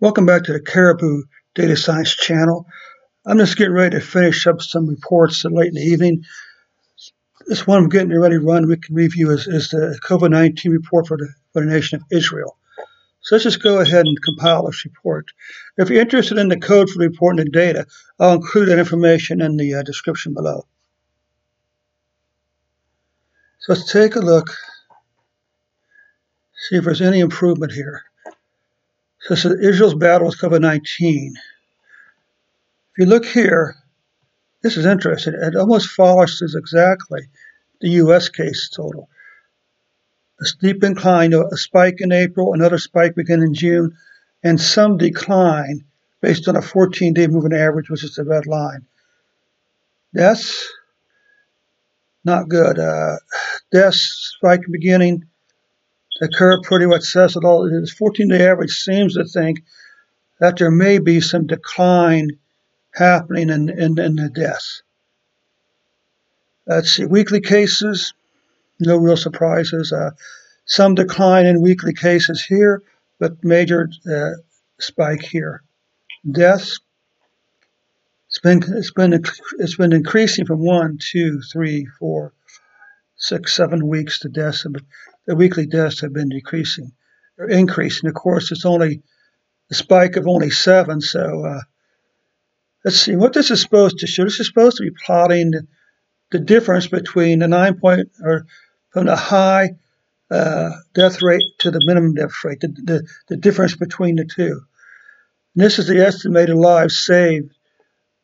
Welcome back to the Caribou Data Science channel. I'm just getting ready to finish up some reports late in the evening. This one I'm getting ready to run, we can review, is, is the COVID-19 report for the, for the nation of Israel. So let's just go ahead and compile this report. If you're interested in the code for the report and the data, I'll include that information in the uh, description below. So let's take a look, see if there's any improvement here. So this is Israel's battle with COVID-19. If you look here, this is interesting. It almost follows exactly the U.S. case total. A steep incline, a spike in April, another spike beginning in June, and some decline based on a 14-day moving average, which is the red line. That's not good. Uh, deaths spike beginning, the curve pretty much says it all. This 14 day average seems to think that there may be some decline happening in, in, in the deaths. Let's see, weekly cases, no real surprises. Uh, some decline in weekly cases here, but major uh, spike here. Deaths, it's been, it's, been, it's been increasing from one, two, three, four, six, seven weeks. to deaths the weekly deaths have been decreasing or increasing. Of course, it's only a spike of only seven. So uh, let's see what this is supposed to show. This is supposed to be plotting the, difference between the nine point or from the high uh, death rate to the minimum death rate, the, the, the difference between the two. And this is the estimated lives saved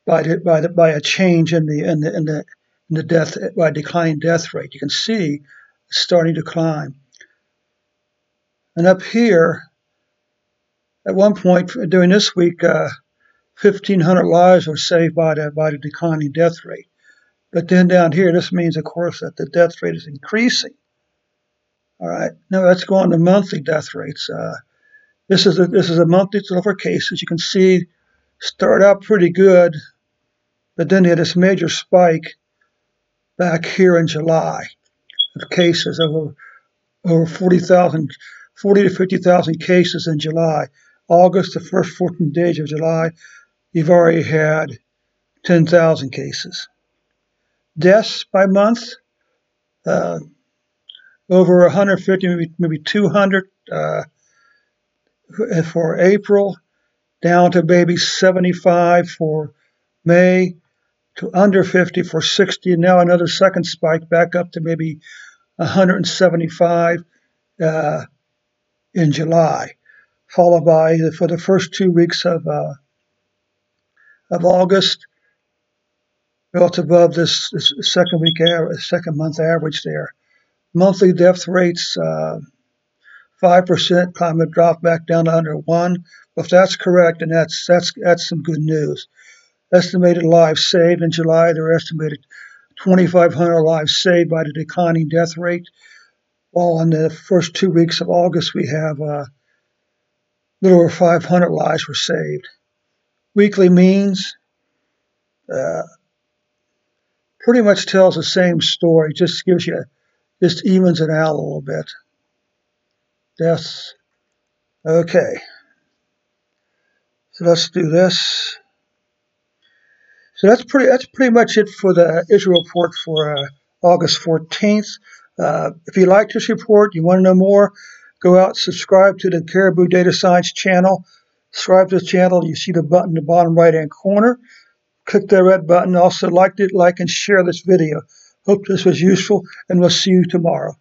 by the, by the, by a change in the in the in the, in the death by declining death rate. You can see starting to climb. And up here, at one point during this week, uh, 1,500 lives were saved by the, by the declining death rate. But then down here, this means, of course, that the death rate is increasing. All right, now let's go on to monthly death rates. Uh, this is a, this is a monthly total cases. You can see start out pretty good, but then they had this major spike back here in July of cases, over over 40,000, 40 to 50,000 cases in July. August, the first 14 days of July, you've already had 10,000 cases. Deaths by month, uh, over 150, maybe, maybe 200 uh, for April, down to maybe 75 for May, to under 50 for 60, and now another second spike back up to maybe 175 uh, in July, followed by for the first two weeks of uh, of August, it's above this, this second week average, second month average there. Monthly death rates, uh, five percent, climate drop back down to under one. If that's correct, and that's that's that's some good news. Estimated lives saved in July, there are estimated 2,500 lives saved by the declining death rate. While in the first two weeks of August, we have uh, a little over 500 lives were saved. Weekly means uh, pretty much tells the same story, just gives you, just evens it out a little bit. Deaths. Okay. So let's do this. So that's pretty that's pretty much it for the Israel report for uh, August 14th. Uh, if you like this report, you want to know more, go out subscribe to the Caribou Data Science channel. Subscribe to the channel. You see the button in the bottom right hand corner. Click that red button. Also like it, like and share this video. Hope this was useful, and we'll see you tomorrow.